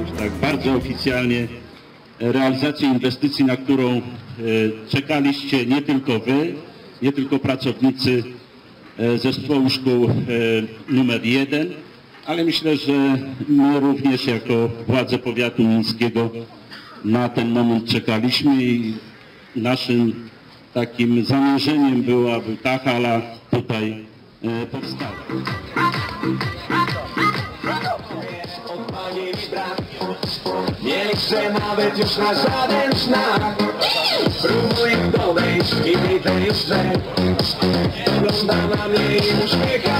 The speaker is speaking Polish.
już tak bardzo oficjalnie realizację inwestycji, na którą e, czekaliście nie tylko Wy, nie tylko pracownicy e, zespołu szkół e, numer jeden, ale myślę, że my również jako władze powiatu mińskiego na ten moment czekaliśmy i naszym takim zamierzeniem było, aby ta hala tutaj powstała. Mi brak. Nie chcę nawet już na żaden znak. Próbuję podejść i widzę już, że Ogląda na mnie i uśmiecha